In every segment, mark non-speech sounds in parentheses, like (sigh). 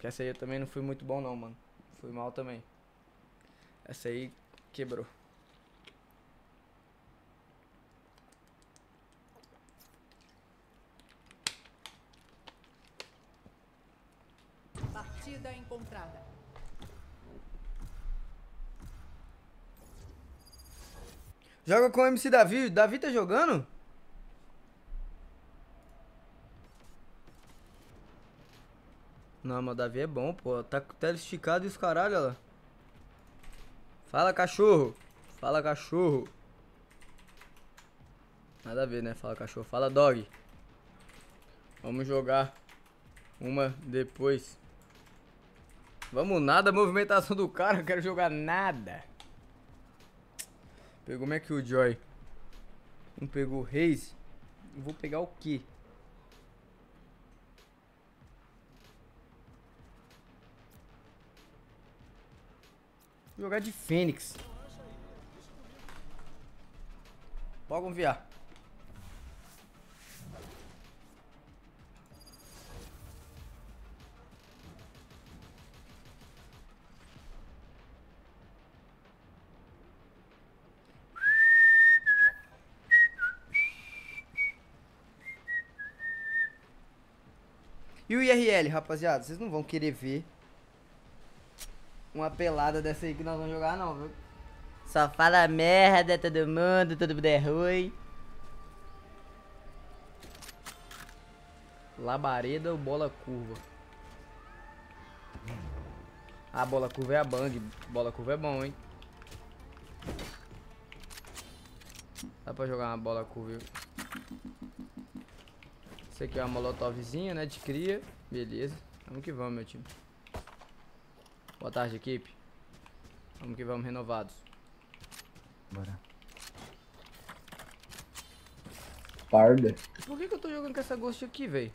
Que essa aí eu também não fui muito bom não, mano. Fui mal também. Essa aí quebrou. Partida encontrada. Joga com o MC Davi. Davi tá jogando? Não, mas o Davi é bom, pô. Tá com o tele esticado e os caralho, olha lá. Fala, cachorro. Fala, cachorro. Nada a ver, né? Fala, cachorro. Fala, dog. Vamos jogar uma depois. Vamos nada, movimentação do cara. Não quero jogar nada. Pegou como é que o Joy? Não pegou o? Eu vou pegar o quê? Jogar de Fênix. Pode confiar. E o IRL, rapaziada? Vocês não vão querer ver uma pelada dessa aí que nós vamos jogar, não, viu? Só fala merda, todo mundo, todo mundo é ruim. Labareda ou bola curva? A bola curva é a bang. Bola curva é bom, hein? Dá pra jogar uma bola curva. Isso aqui é uma molotovzinha, né? De cria. Beleza. Vamos que vamos, meu time. Boa tarde, equipe. Vamos que vamos, renovados. Bora. Parda. Por que, que eu tô jogando com essa ghost aqui, velho?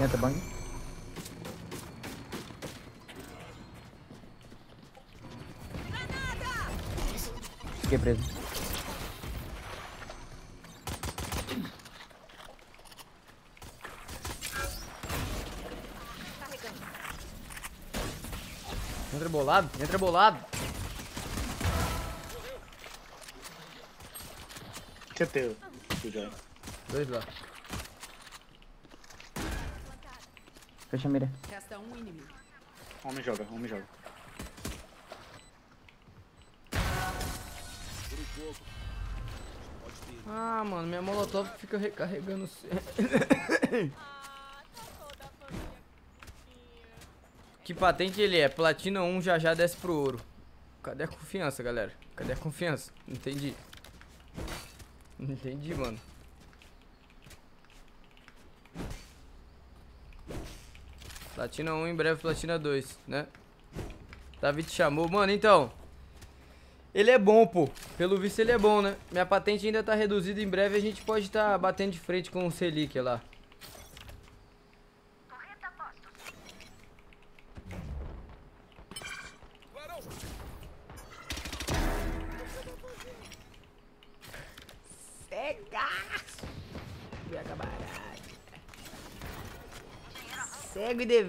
Entra, bang. Fiquei preso. Entra bolado, entra bolado. Que teu, Joy. Dois lá. Fecha a mira. Resta um inimigo. Homem joga, homem joga. Ah, mano, minha molotov fica recarregando sempre. (laughs) que patente ele é? Platina 1 já já desce pro ouro. Cadê a confiança, galera? Cadê a confiança? Entendi. Entendi, mano. Platina 1, em breve Platina 2, né? David chamou. Mano, então. Ele é bom, pô. Pelo visto ele é bom, né? Minha patente ainda tá reduzida. Em breve a gente pode estar tá batendo de frente com o Selic lá.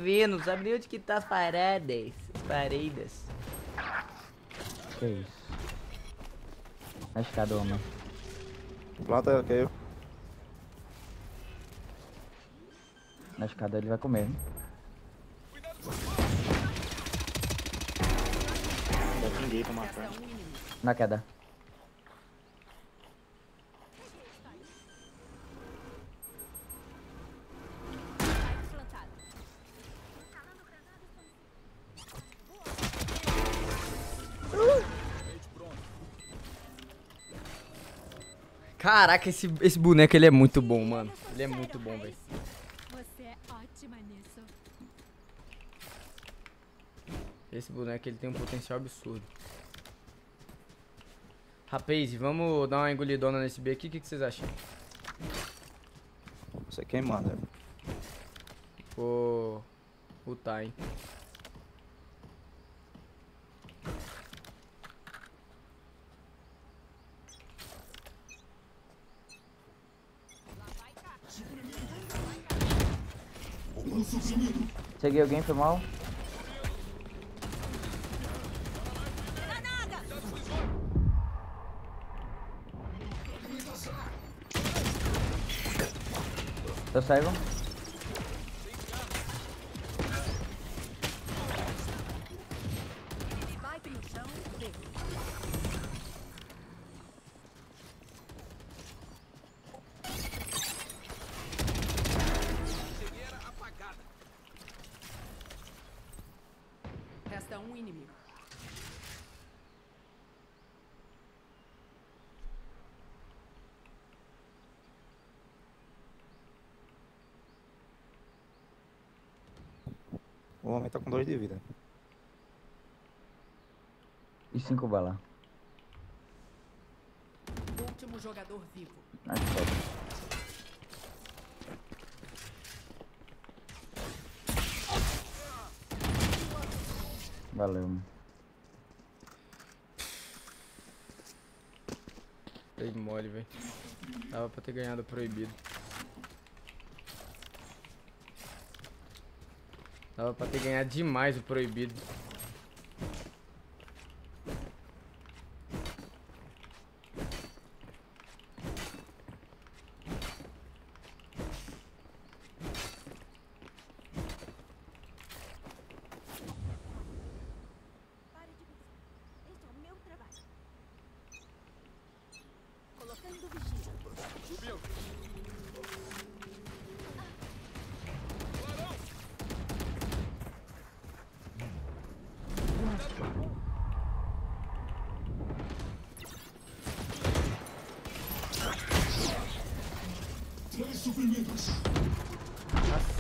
Devendo, não sabe nem onde que tá as paradas. As paredes. Que isso. Na escada, homem. Planta ela, caiu. Na escada ele vai comer. Bota ninguém pra matar. Na queda. Caraca, esse, esse boneco ele é muito bom, mano. Ele é muito bom, velho. É. Esse boneco ele tem um potencial absurdo. Rapaz, vamos dar uma engolidona nesse B aqui, o que, que vocês acham? Você quem manda. Vou lutar, hein? Cheguei alguém, foi mal? Tô cego. Spike no chão. B. Resta um inimigo. O homem tá com dois de vida. E cinco balas. Último jogador vivo. Top. Valeu. Dei mole, velho. Dava pra ter ganhado proibido. Dava pra ter ganhado demais o proibido.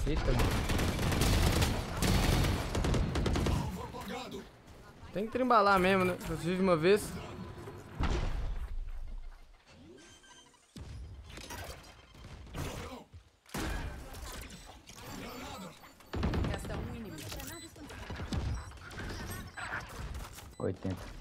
Caceta, mano. Tem que trimbalar mesmo, né? Se vive uma vez. Resta um inimigo. 80.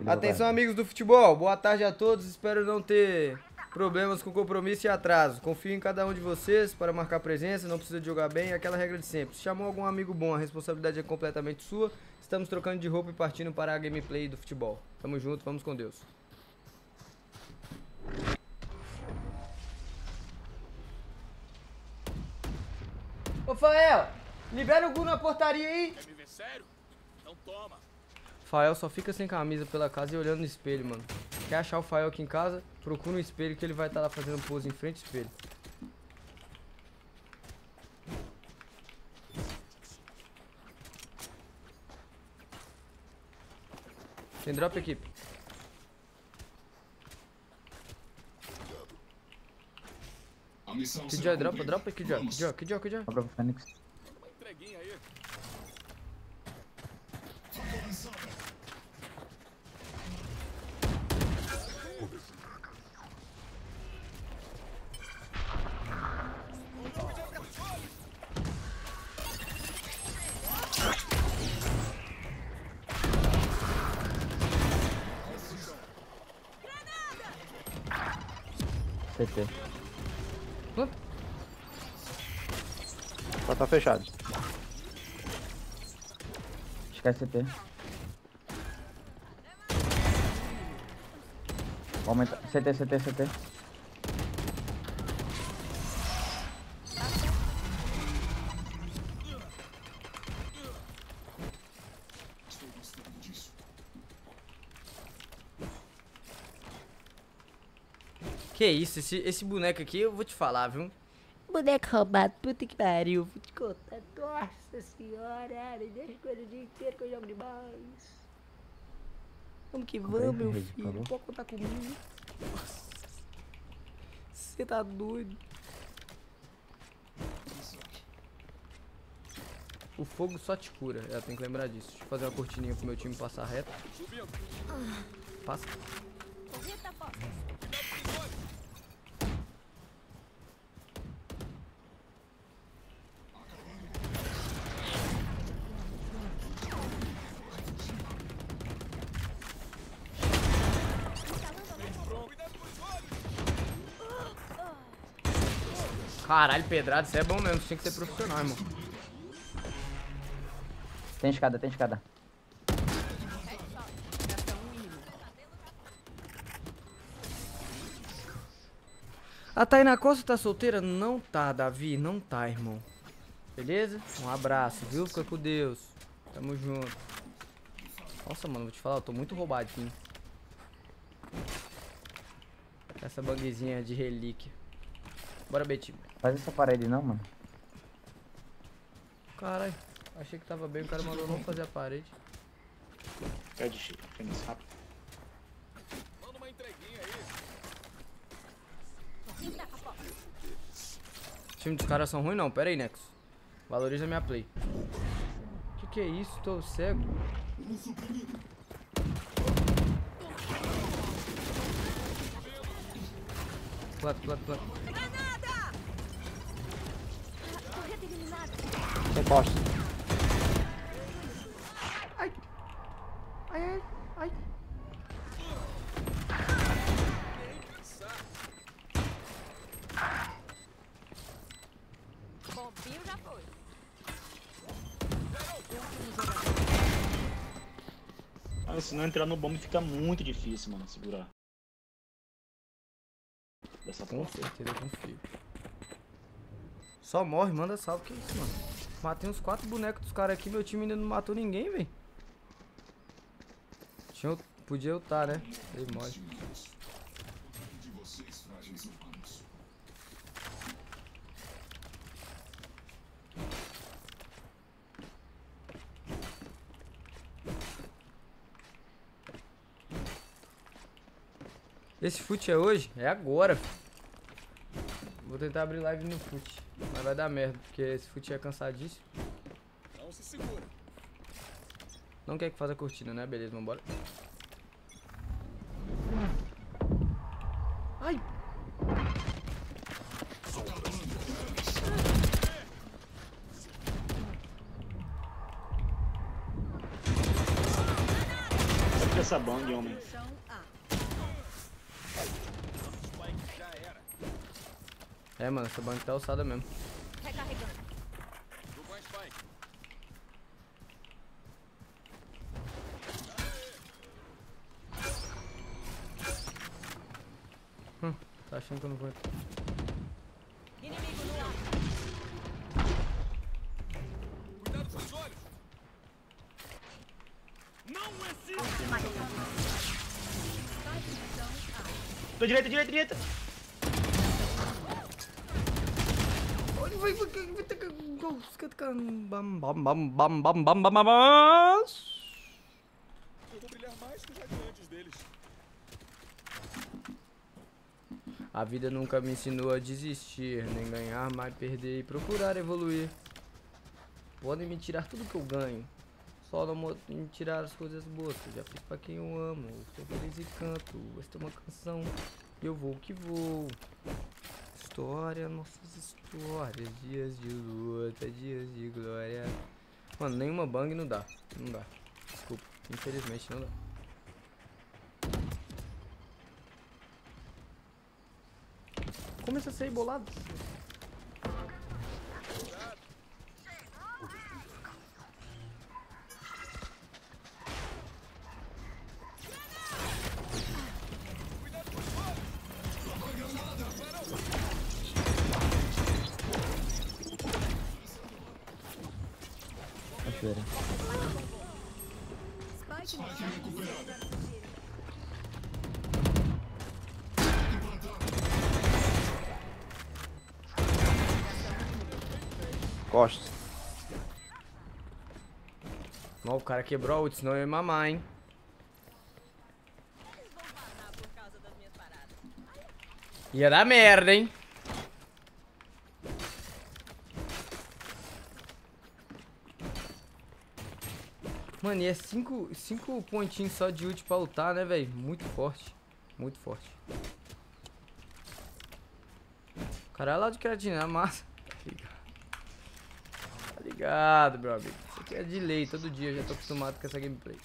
Ele Atenção, amigos do futebol. Boa tarde a todos. Espero não ter problemas com compromisso e atraso. Confio em cada um de vocês para marcar presença. Não precisa de jogar bem. É aquela regra de sempre. Se chamou algum amigo bom, a responsabilidade é completamente sua. Estamos trocando de roupa e partindo para a gameplay do futebol. Tamo junto, vamos com Deus. Ô Fael, libera o Gu na portaria aí. Quer me ver sério? Então toma. Fael só fica sem camisa pela casa e olhando no espelho, mano. Quer achar o Fael aqui em casa? Procura um espelho que ele vai estar lá fazendo pose em frente ao espelho. Tem drop, equipe? A missão Que joy, dropa, dropa, que joy, que joy, que joy, que joy. Pro Fênix. Fechado. Esquece CT. Aumenta. CT, CT, CT. Que isso, esse, esse boneco aqui eu vou te falar, viu? Boneco roubado, puta que pariu. Vou te contar. Nossa senhora, me deixa coisa o dia inteiro que eu jogo demais. Vamos que vamos, meu filho. falou. Pode contar comigo. Você tá doido. O fogo só te cura, eu tenho que lembrar disso. Deixa eu fazer uma cortininha pro meu time passar reto. Subindo. Passa. Caralho, pedrado, isso é bom mesmo. Você tinha que ser profissional, irmão. Tem escada, tem escada. A Tainá Costa tá solteira? Não tá, Davi. Não tá, irmão. Beleza? Um abraço, viu? Fica com Deus. Tamo junto. Nossa, mano, vou te falar, eu tô muito roubadinho. Essa bugzinha de relíquia. Bora, Betinho. Faz essa parede não, mano. Caralho, achei que tava bem, o cara mandou não fazer a parede. Pede Chico. Fênix, rápido. Manda uma entreguinha aí. O time dos caras são ruins não, pera aí, Nexus. Valoriza minha play. Que que é isso? Tô cego. Plato, plato, plato. Sem poste. Ai, ai, ai. Bombinho já foi. Ah, se não entrar no bomb fica muito difícil, mano, segurar. Dessa Com certeza, confio. Só morre, manda salve. Que isso, mano? Matei uns quatro bonecos dos caras aqui, meu time ainda não matou ninguém, velho. Eu- podia eu tá, né? Dei mole. Esse fute é hoje? É agora. Vou tentar abrir live no fute. Vai dar merda, porque esse fute é cansadíssimo. Não se segura. Não quer que faça a cortina, né? Beleza, vambora. Ai! Essa bang, homem. É, mano, essa banca tá alçada mesmo. Tô direita, direita, direita. Olha, vai, vai, vai, vai, gol. Bam, bam, bam, bam, bam, bam, bam, bam. Eu vou brilhar mais que os gigantes deles. A vida nunca me ensinou a desistir, nem ganhar, mas perder e procurar evoluir. Podem me tirar tudo que eu ganho, mo- me tirar as coisas boas eu já fiz pra quem eu amo. Estou feliz e canto, esta é uma canção, eu vou que vou. História, nossas histórias, dias de luta, dias de glória. Mano, nenhuma bang não dá, não dá. Desculpa, infelizmente não dá. Começa a ser bolado. cara quebrou a ult, senão eu ia mamar, hein. Ia dar merda, hein. Mano, e é 5 cinco, cinco pontinhos só de ult pra lutar, né, velho? Muito forte. Muito forte. Caralho, é lá de Cratina, é massa. Tá ligado, tá ligado meu amigo. Aqui é de lei, todo dia. Eu já tô acostumado com essa gameplay.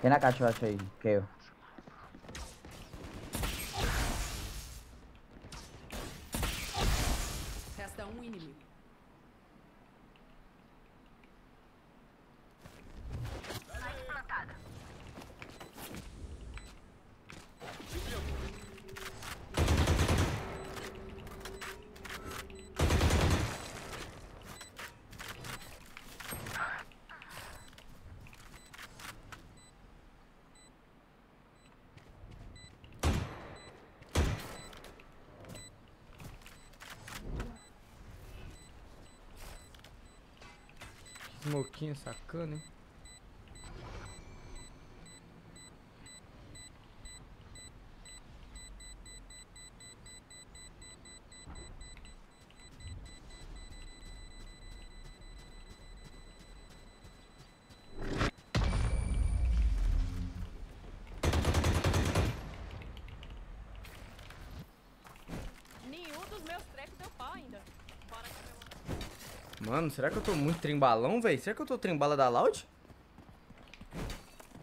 Tem na caixa, eu acho aí, que eu. Resta um inimigo. Smoquinho sacana, hein? Mano, será que eu tô muito trembalão, velho? Será que eu tô trembala da Loud?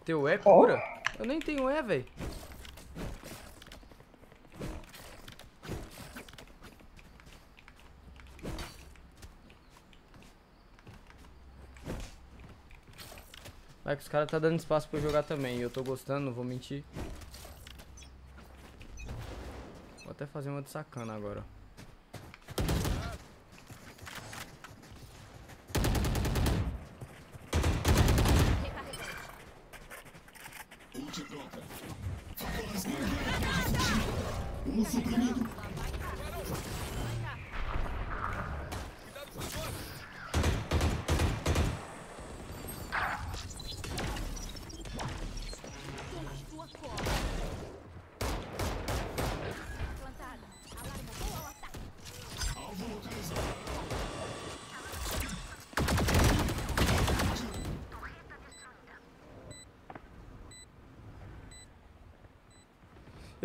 Teu E cura? Eu nem tenho E, velho. Vai que os caras tá dando espaço pra eu jogar também. E eu tô gostando, não vou mentir. Vou até fazer uma de sacana agora, ó.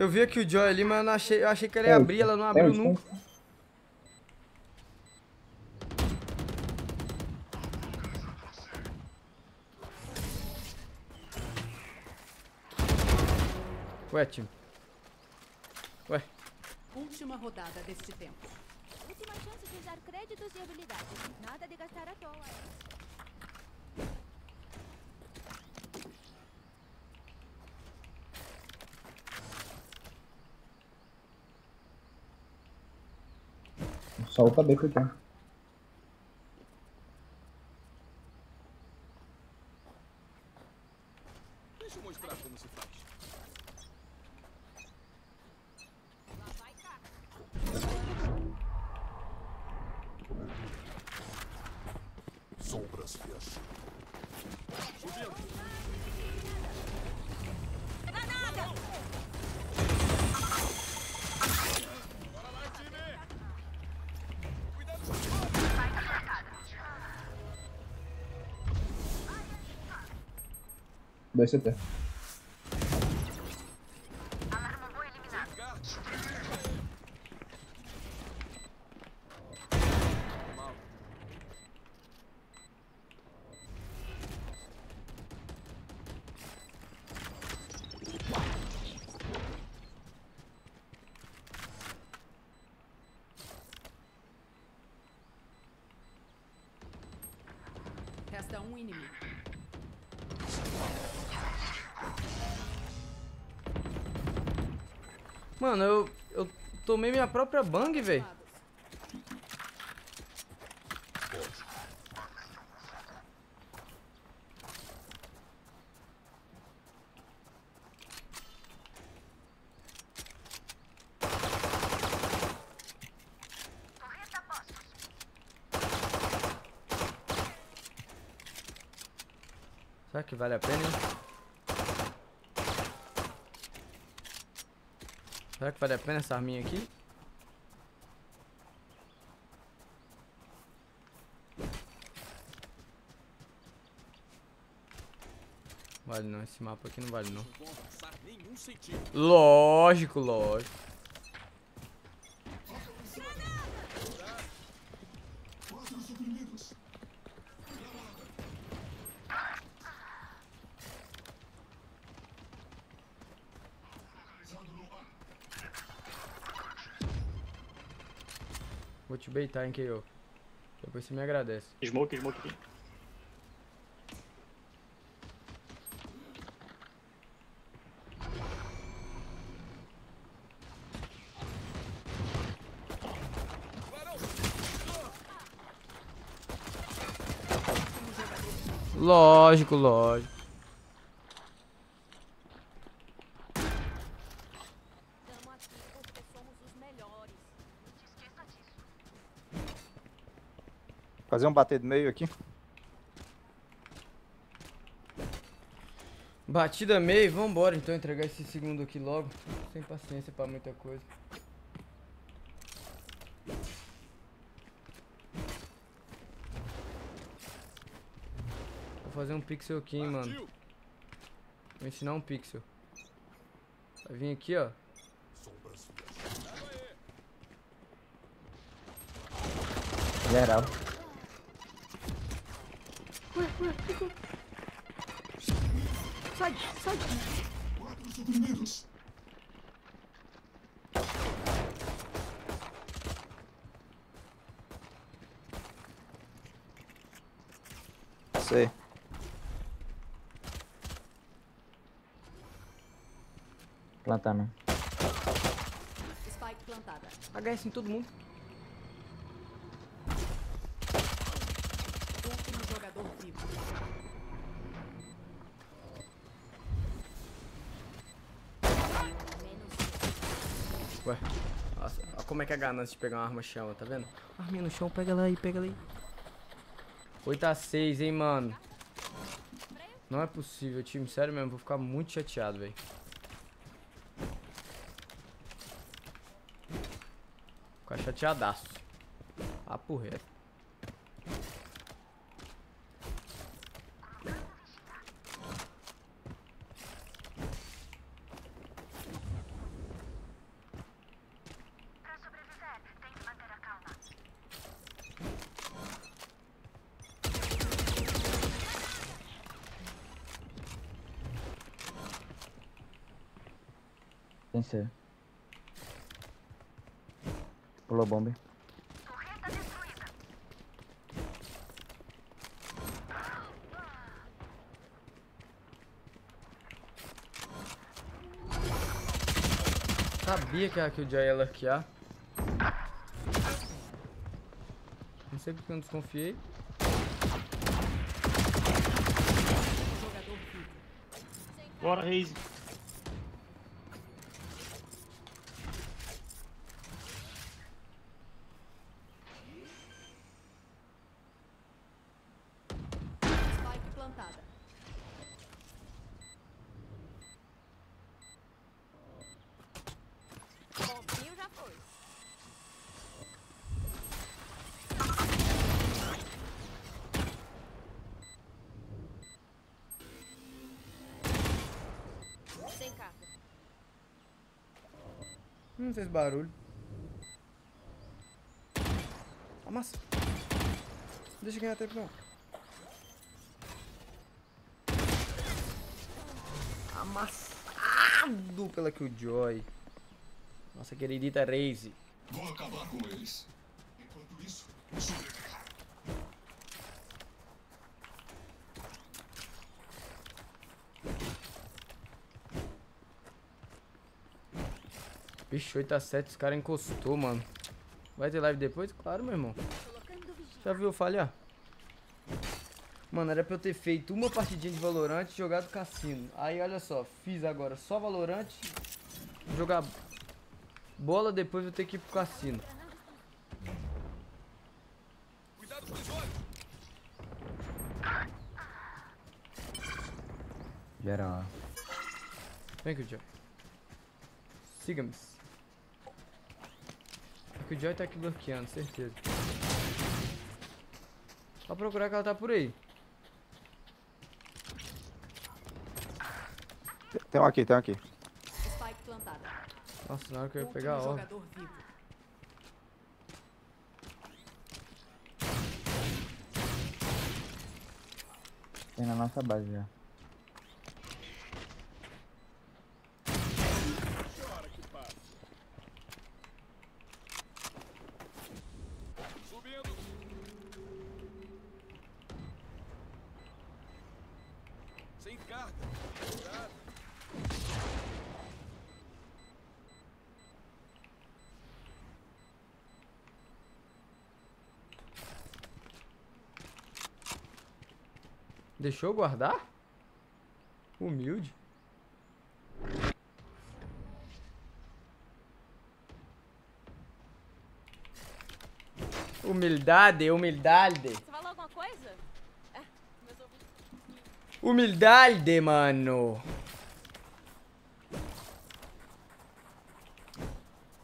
Eu vi aqui o Joy ali, mas eu, não achei, eu achei que ela ia abrir, ela não abriu nunca. Ué, time. Ué, Última rodada deste tempo. Última chance de usar créditos e habilidades. Nada de gastar à toa. Solta B que eu Dois CT. Tomei minha própria bang, velho. Será que vale a pena, hein? Será que vale a pena essa arminha aqui? Vale não, esse mapa aqui não vale não. Lógico, lógico. Vou te beitar, hein, KO. Depois você me agradece. Smoke, smoke aqui. Lógico, lógico. Fazer um bater de meio aqui. Batida meio, vambora então entregar esse segundo aqui logo. Sem paciência pra muita coisa. Vou fazer um pixel aqui, hein, mano. Vou ensinar um pixel. Vai vir aqui, ó. Sombras frias. Pega aí. Geral. C. Plantando. Spike plantada. HS em todo mundo. Último jogador vivo. Ué. Nossa, olha como é que é a ganância de pegar uma arma chama, tá vendo? Arminha no chão, pega ela aí, pega ela aí. 8 a 6, hein, mano. Não é possível, time. Sério mesmo, vou ficar muito chateado, velho. Ficar chateadaço. Papo reto. Tem C. Pulou bomba. Sabia que a Killjoy ia lurkear. Não sei porque eu não desconfiei. Bora, Raze. Não fez barulho. Amassa. Não deixa ganhar tempo não. Amassado pela Killjoy. Nossa queridita Raze. Vou acabar com eles. Enquanto isso, sobrecarregar. Vixe, 8 a 7, os caras encostou, mano. Vai ter live depois? Claro, meu irmão. Já viu falhar? Mano, era pra eu ter feito uma partidinha de Valorant e jogado cassino. Aí, olha só, fiz agora só Valorant. Jogar bola, depois vou ter que ir pro cassino. Cuidado com os olhos. Geral. Vem, Killjoy. Siga-me. O Killjoy tá aqui bloqueando, certeza. Só procurar que ela tá por aí. Tem um aqui, tem um aqui. Spike plantada. Nossa, na hora que eu ia pegar a vivo. Tem na nossa base já. Chora que passa. Subindo. Sem carga. Cuidado. Deixou guardar? Humilde. Humildade, humildade. Você falou alguma coisa? É. Humildade, mano.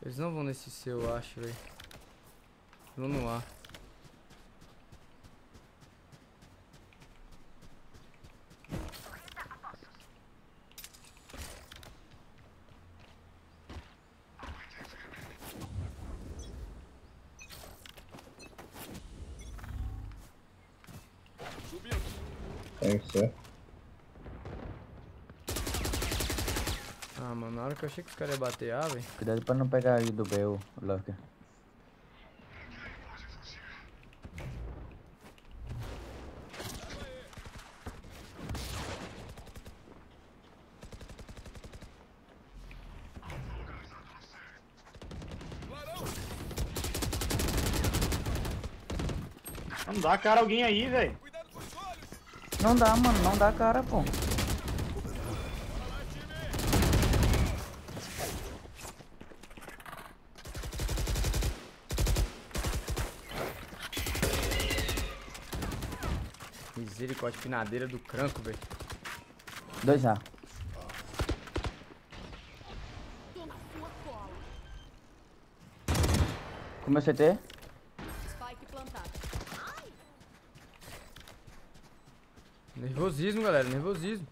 Eles não vão nesse seu, eu acho, velho. Vão no ar. Subindo. Tem que ser. Ah, mano, na hora que eu achei que os caras iam bater A, velho. Cuidado pra não pegar aí do B o o Lurker. Não dá cara alguém aí, velho. Cuidado com os olhos. Não dá, mano. Não dá cara, pô. Misericórdia, finadeira do cranco, velho. 2A. Tô na sua cola. Como CT? Nervosismo, galera, nervosismo.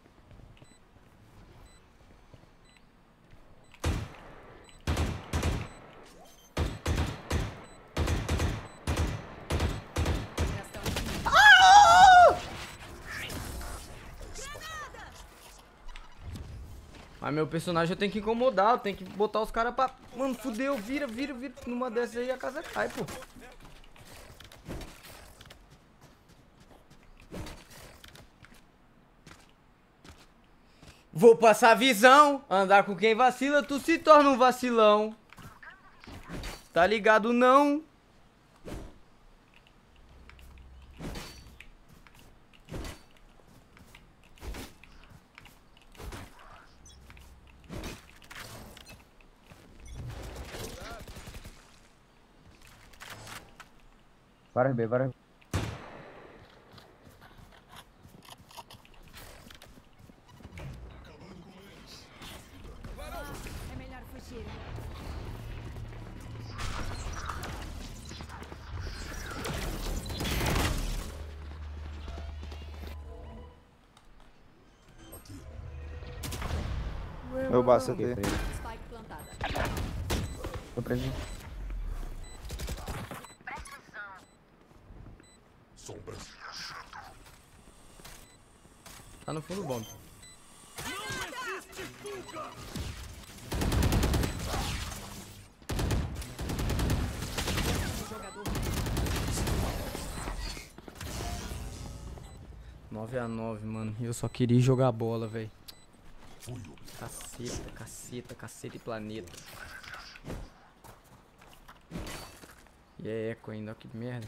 Mas meu personagem eu tenho que incomodar, eu tenho que botar os caras pra. Mano, fudeu, vira, vira, vira. Numa dessas aí a casa cai, pô. Vou passar visão, andar com quem vacila, tu se torna um vacilão. Tá ligado não? Várias B, várias É melhor fugir. Meu baço Aqui. Tô preso. No fundo bom. Jogador 9 a 9 mano. Eu só queria jogar bola, velho. Caceta, caceta, caceta e planeta. E é eco ainda, ó, que merda.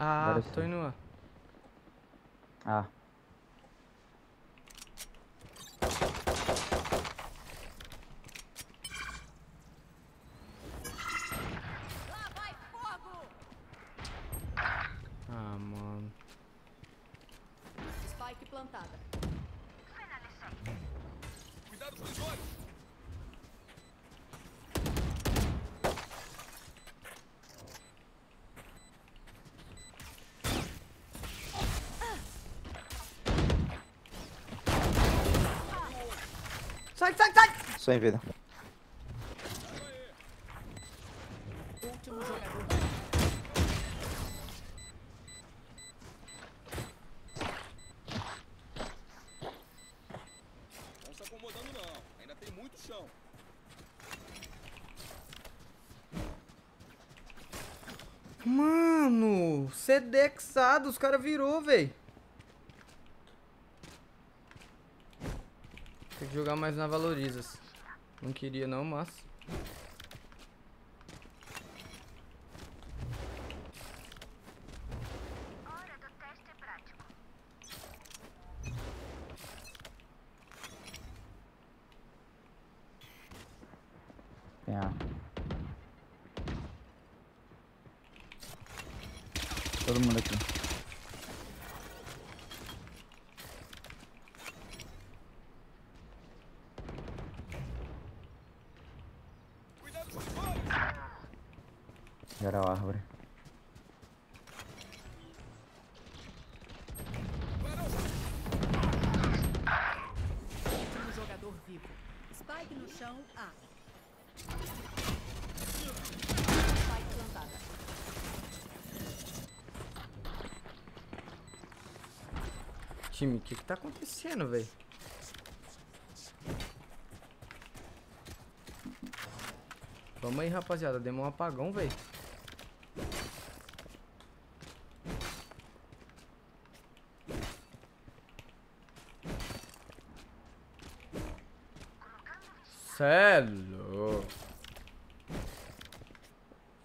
Ah, Agora tô sim. indo lá. Ah. Muito chão. Mano, sedexado, os caras virou, véi. Tem que jogar mais na Valorizas. Não queria não, mas... Tem A. Todo mundo aqui. Cuidado com os olhos. Geral árvore. Último jogador vivo. Spike no chão, A. Spike plantada. Time, o que que tá acontecendo, véi? Vamos aí, rapaziada. Demos um apagão, véi. Celo.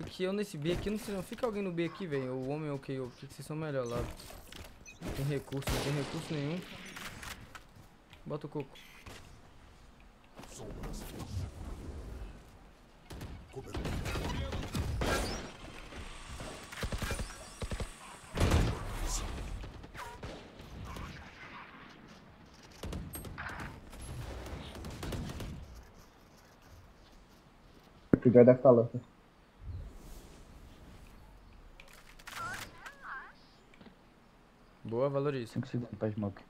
E que eu nesse B aqui, não sei não. Fica alguém no B aqui, velho. O homem ou o que? O que vocês são melhor lá? Tem recurso, não tem recurso nenhum. Bota o coco. O Joy deve estar Boa, valoriza. 5 segundos pra smoke.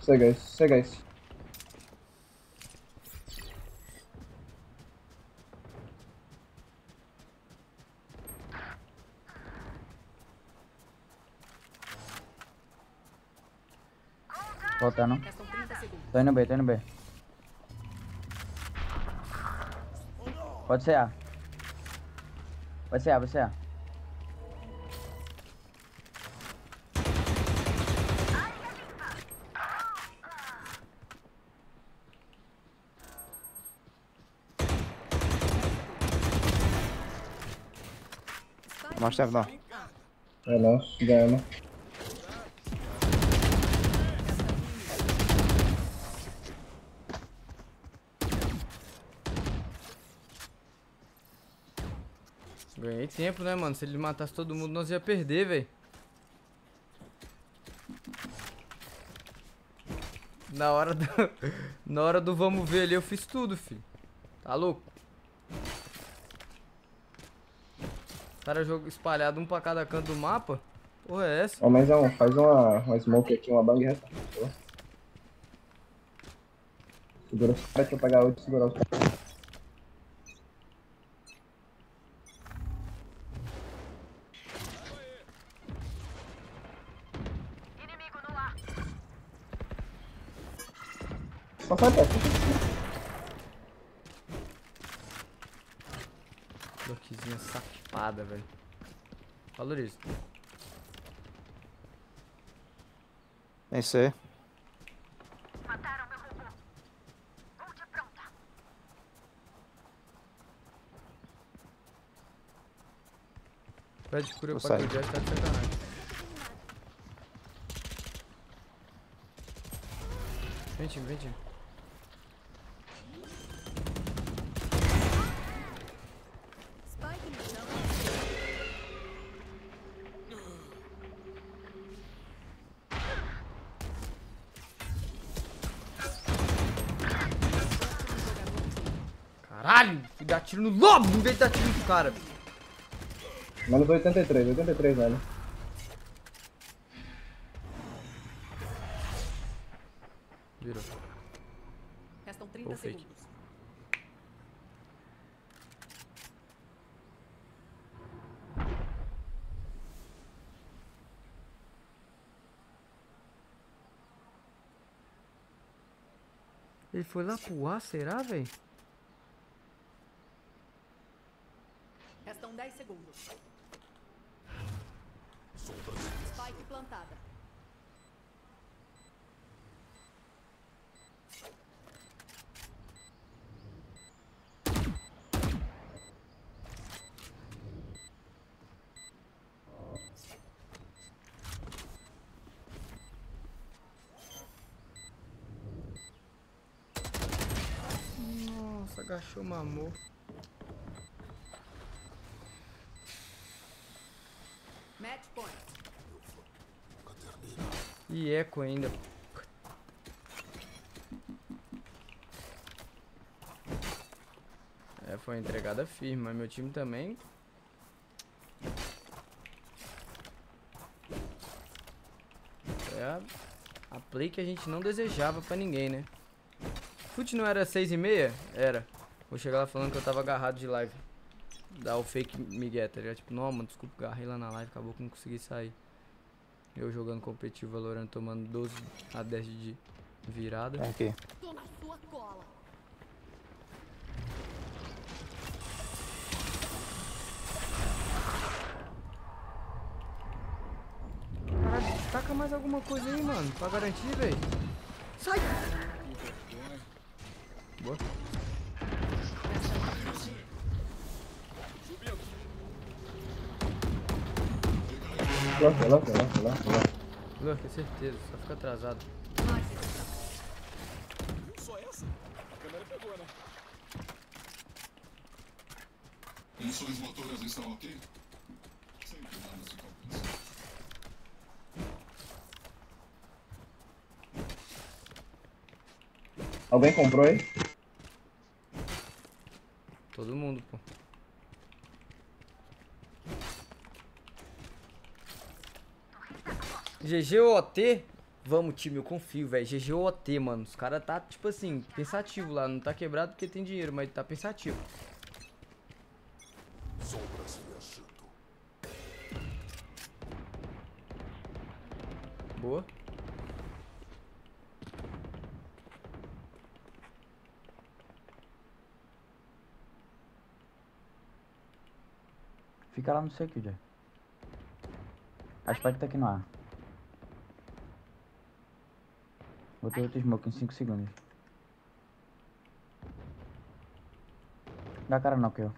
Segue isso, segue isso. Voltando. Restam 30 segundos. Tô indo B, tô indo B. Pode ser A. Pode ser A, pode ser A. Spike Mais tempo. É né, mano? Se ele matasse todo mundo, nós ia perder, velho. Na hora do... (laughs) Na hora do vamos ver ali, eu fiz tudo, filho. Tá louco? Cara, jogo espalhado um pra cada canto do mapa. Porra, é essa? Ó, mais um, faz uma, uma smoke aqui, uma bang reta. Segura os caras, deixa eu pegar outro e segurar os caras. Só sai perto. Bloquezinha safada, velho. Valorizo. Tem C. Pede cura pra que sair. o Jazz tá de sacanagem. Vem time, vem time. Tiro no lobo em vez de dar tiro no cara. Menos 83, 83, velho. Virou. Restam 30 Ou fake. segundos. Ele foi lá pro ar, será, velho? Restam 10 segundos. Spike plantada. Nossa, agachou, mamou. Eco ainda. É, foi entregada firme, mas meu time também. É a, a play que a gente não desejava pra ninguém, né? Fute não era 6 e meia? Era. Vou chegar lá falando que eu tava agarrado de live. Dar o fake migué, tá ligado? Tipo, não, mano, desculpa, agarrei lá na live, acabou que não consegui sair. Eu jogando competitivo Valorant, tomando 12 a 10 de virada. Tem aqui. Tô na sua cola. Caralho, taca mais alguma coisa aí, mano, pra garantir, velho. Sai! Boa. Lança, lança, lança, lança, lança. É certeza, só fica atrasado. Só essa? A câmera pegou, né? Funções motoras estão ok? Sempre nada se compensa. Alguém comprou aí? Todo mundo, pô. GGOT? Vamos, time, eu confio, velho. GGOT, mano. Os caras tá, tipo assim, pensativo lá. Não tá quebrado porque tem dinheiro, mas tá pensativo. Boa. Fica lá no seu Killjoy. A Spike tá aqui no ar. Botei outro smoke em 5 segundos. Dá cara não, que eu.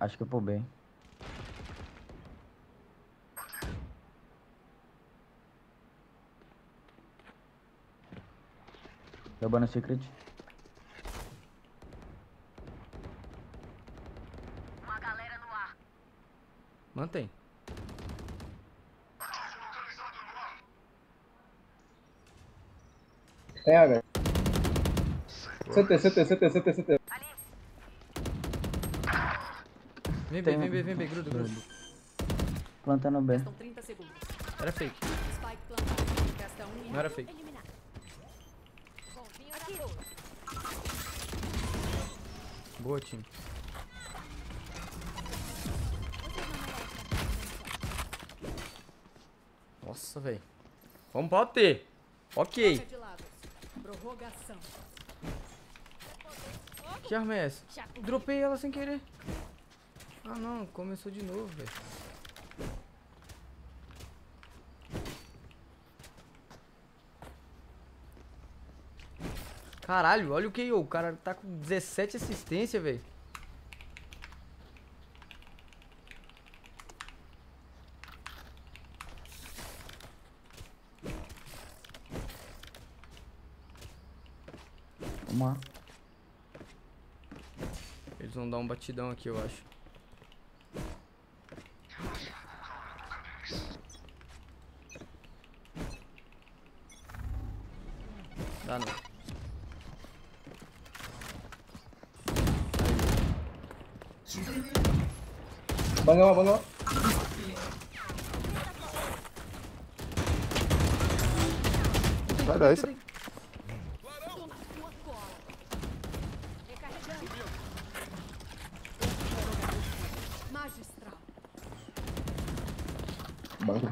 Acho que eu pulei. Double no secret. Mantém. Tem H. CT, CT, CT, CT, CT. Vem, vem, vem, vem, vem, vem, gruda, gruda. Plantando B. Restam 30 segundos. Era fake. Spike plantado. Resta um Não era fake. Boa, time. Nossa, velho. Vamos pra OT. Ok. Que arma é essa? Dropei ela sem querer. Ah, não. Começou de novo, velho. Caralho, olha o KO. O cara tá com 17 assistência, velho. Vamos lá. Eles vão dar um batidão aqui, eu acho. Dá não. Banga uma, banga uma. Vai dar isso. Tô na sua cola. Recarregando. Magistral. Banco de abrir pra. Sou eu. Troca de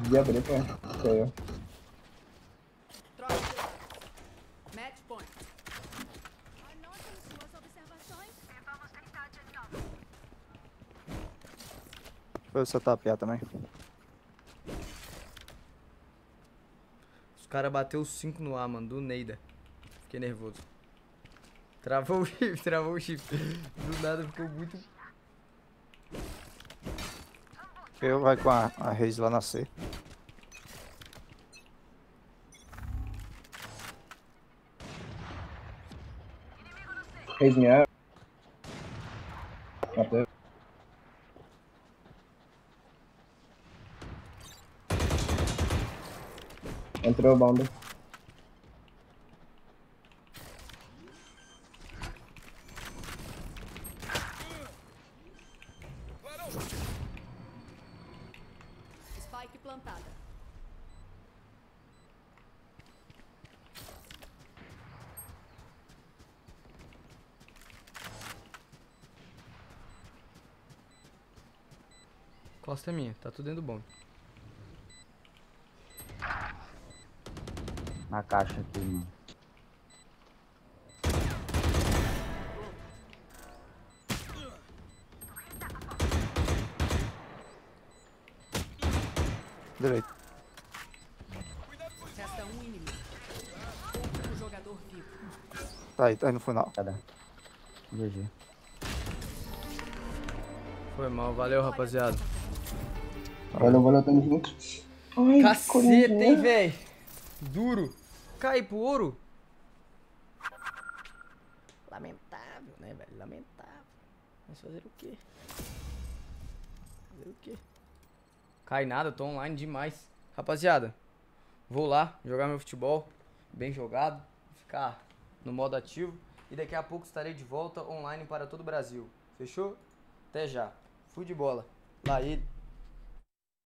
lados. Match point. Anotem suas observações. Foi o seu tapear também. Os caras bateu 5 no ar, mano, do Neida. Fiquei nervoso. Travou o shift, (laughs) travou o shift. Do nada ficou muito. Eu vai com a, a Reis lá na C. Fez minha. Matei. Entrou o bomba. Spike plantada. Costa é minha, tá tudo dentro do. Na caixa aqui, mano. Direito. Resta um inimigo. Outro jogador vivo. Tá aí, tá aí no final. Cadê? GG. Foi mal, valeu, rapaziada. Valeu, valeu, tamo junto. Ai, Caceta, hein, véi? Duro. Cai pro ouro. Lamentável, né, velho? Lamentável. Mas fazer o quê? Fazer o quê? Cai nada, tô online demais. Rapaziada, vou lá jogar meu futebol. Bem jogado. Ficar no modo ativo. E daqui a pouco estarei de volta online para todo o Brasil. Fechou? Até já. Fui de bola. Lá ele.